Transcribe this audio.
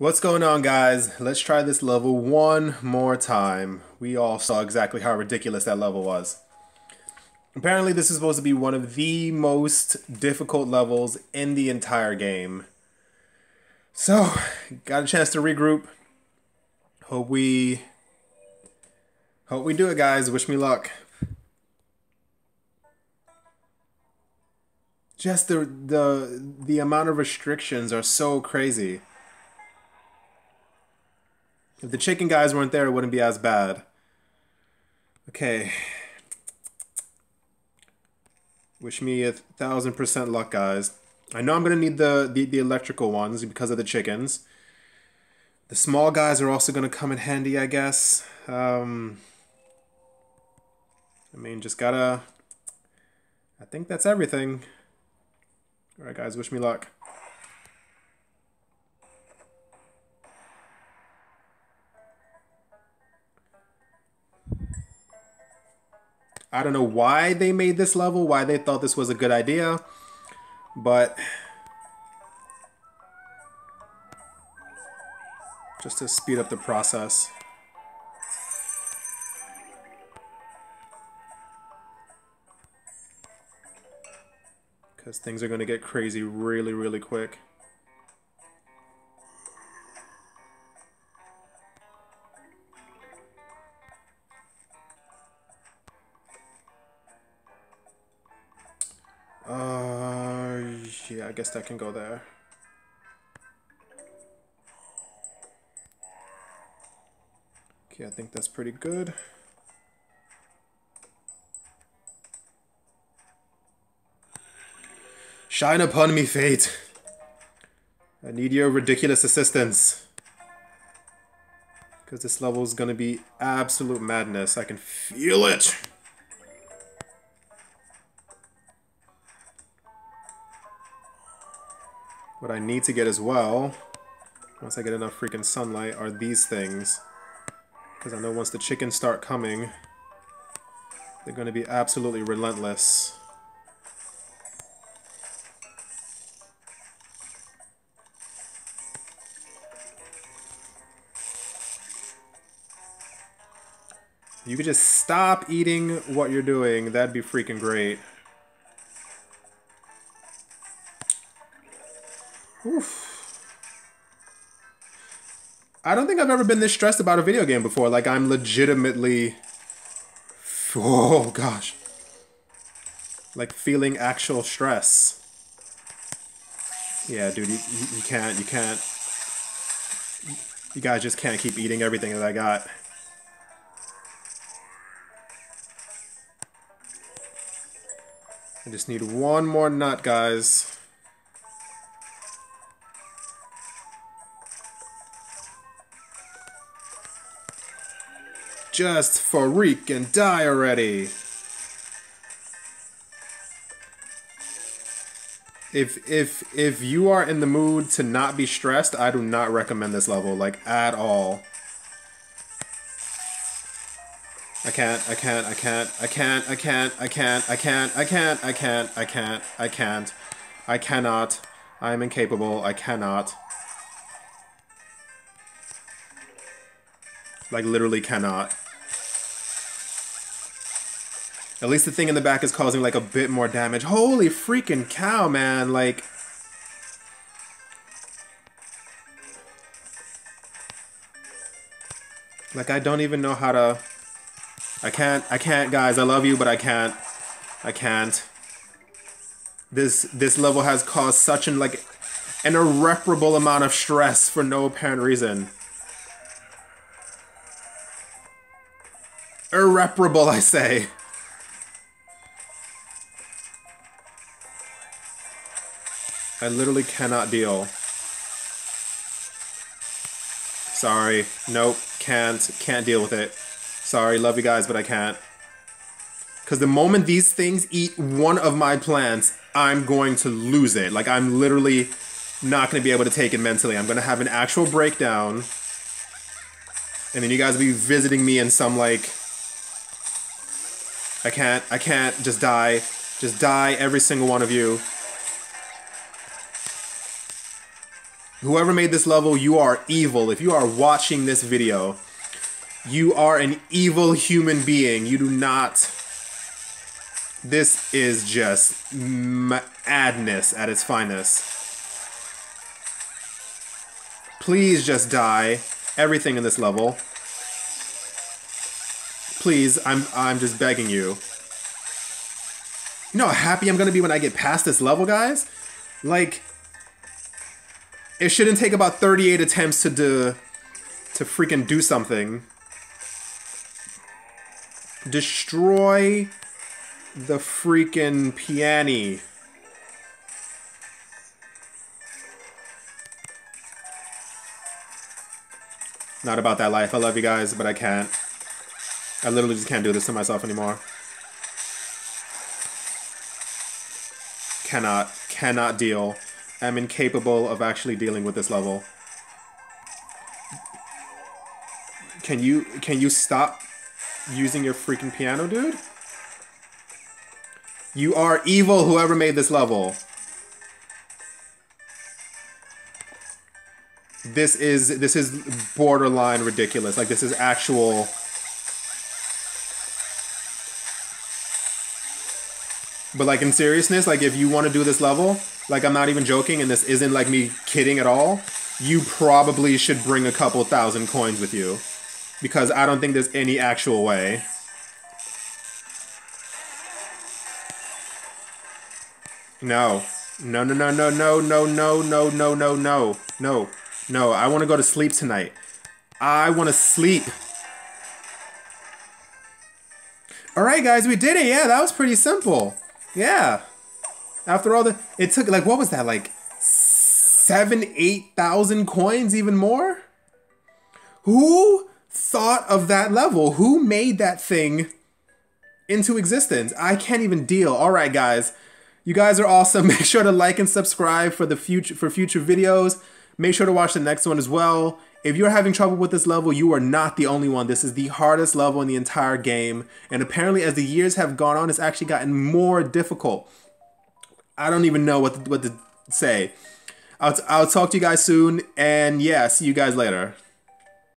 What's going on guys? Let's try this level one more time. We all saw exactly how ridiculous that level was. Apparently this is supposed to be one of the most difficult levels in the entire game. So, got a chance to regroup. Hope we... Hope we do it guys. Wish me luck. Just the the the amount of restrictions are so crazy. If the chicken guys weren't there, it wouldn't be as bad. Okay. Wish me a thousand percent luck, guys. I know I'm to need the, the, the electrical ones because of the chickens. The small guys are also to come in handy, I guess. Um, I mean, just gotta... I think that's everything. Alright, guys, wish me luck. I don't know why they made this level, why they thought this was a good idea, but just to speed up the process. Because things are going to get crazy really, really quick. Uh, yeah, I guess that can go there. Okay, I think that's pretty good. Shine upon me, fate. I need your ridiculous assistance. Because this level is going to be absolute madness. I can feel it. What I need to get as well, once I get enough freaking sunlight, are these things. Because I know once the chickens start coming, they're going to be absolutely relentless. you could just stop eating what you're doing, that'd be freaking great. Oof. I don't think I've ever been this stressed about a video game before. Like, I'm legitimately... Oh, gosh. Like, feeling actual stress. Yeah, dude, you, you can't, you can't... You guys just can't keep eating everything that I got. I just need one more nut, guys. Just freak and die already. If if if you are in the mood to not be stressed, I do not recommend this level like at all. I can't, I can't, I can't, I can't, I can't, I can't, I can't, I can't, I can't, I can't, I can't, I cannot, I am incapable, I cannot. Like literally cannot. At least the thing in the back is causing like a bit more damage. Holy freaking cow, man. Like... Like, I don't even know how to... I can't, I can't, guys. I love you, but I can't. I can't. This, this level has caused such an, like, an irreparable amount of stress for no apparent reason. Irreparable, I say. I literally cannot deal. Sorry. Nope. Can't. Can't deal with it. Sorry. Love you guys, but I can't. Because the moment these things eat one of my plants, I'm going to lose it. Like, I'm literally not going to be able to take it mentally. I'm going to have an actual breakdown. And then you guys will be visiting me in some, like... I can't. I can't. Just die. Just die, every single one of you. Whoever made this level, you are evil. If you are watching this video, you are an evil human being. You do not... This is just madness at its finest. Please just die. Everything in this level. Please, I'm I'm just begging you. You know how happy I'm gonna be when I get past this level, guys? Like, it shouldn't take about 38 attempts to do, to freaking do something. Destroy the freaking piano. Not about that life. I love you guys, but I can't. I literally just can't do this to myself anymore. Cannot, cannot deal. I'm incapable of actually dealing with this level. Can you, can you stop using your freaking piano, dude? You are evil, whoever made this level. This is, this is borderline ridiculous. Like, this is actual... But like in seriousness, like if you want to do this level, like I'm not even joking and this isn't like me kidding at all, you probably should bring a couple thousand coins with you. Because I don't think there's any actual way. No. No, no, no, no, no, no, no, no, no, no, no, no, no. I want to go to sleep tonight. I want to sleep. All right, guys, we did it. Yeah, that was pretty simple. Yeah. After all the, it took like what was that like seven, eight thousand coins, even more. Who thought of that level? Who made that thing into existence? I can't even deal. All right, guys. You guys are awesome. Make sure to like and subscribe for the future for future videos. Make sure to watch the next one as well. If you're having trouble with this level, you are not the only one. This is the hardest level in the entire game. And apparently as the years have gone on, it's actually gotten more difficult. I don't even know what to, what to say. I'll, I'll talk to you guys soon. And yeah, see you guys later.